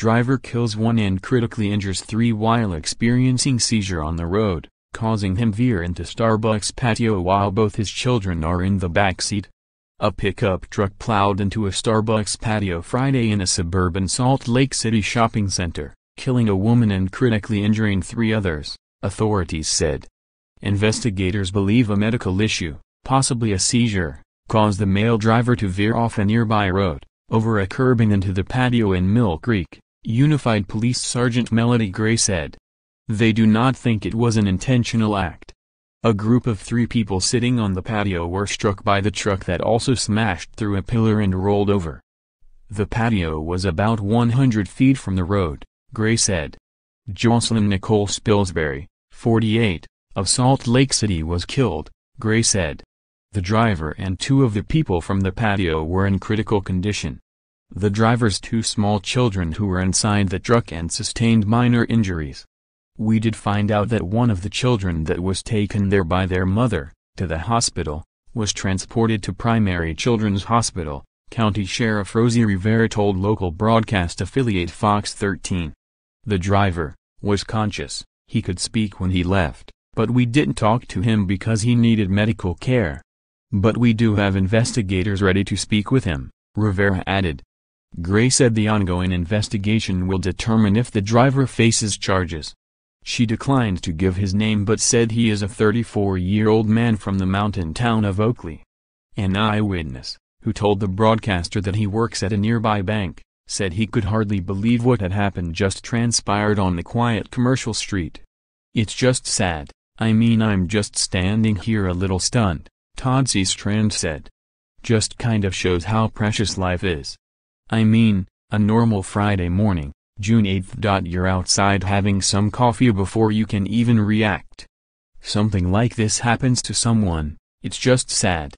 Driver kills one and critically injures three while experiencing seizure on the road, causing him veer into Starbucks patio while both his children are in the back seat. A pickup truck plowed into a Starbucks patio Friday in a suburban Salt Lake City shopping center, killing a woman and critically injuring three others, authorities said. Investigators believe a medical issue, possibly a seizure, caused the male driver to veer off a nearby road, over a curb and into the patio in Millcreek. Unified Police Sergeant Melody Gray said. They do not think it was an intentional act. A group of three people sitting on the patio were struck by the truck that also smashed through a pillar and rolled over. The patio was about 100 feet from the road, Gray said. Jocelyn Nicole Spilsbury, 48, of Salt Lake City was killed, Gray said. The driver and two of the people from the patio were in critical condition. The driver's two small children who were inside the truck and sustained minor injuries. We did find out that one of the children that was taken there by their mother, to the hospital, was transported to Primary Children's Hospital, County Sheriff Rosie Rivera told local broadcast affiliate Fox 13. The driver, was conscious, he could speak when he left, but we didn't talk to him because he needed medical care. But we do have investigators ready to speak with him, Rivera added. Gray said the ongoing investigation will determine if the driver faces charges. She declined to give his name but said he is a 34-year-old man from the mountain town of Oakley. An eyewitness, who told the broadcaster that he works at a nearby bank, said he could hardly believe what had happened just transpired on the quiet commercial street. It's just sad, I mean I'm just standing here a little stunned, Todd C. Strand said. Just kind of shows how precious life is. I mean, a normal Friday morning, June 8th. You're outside having some coffee before you can even react. Something like this happens to someone, it's just sad.